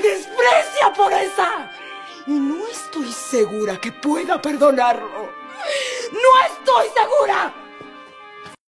desprecia por esa. Y no estoy segura que pueda perdonarlo.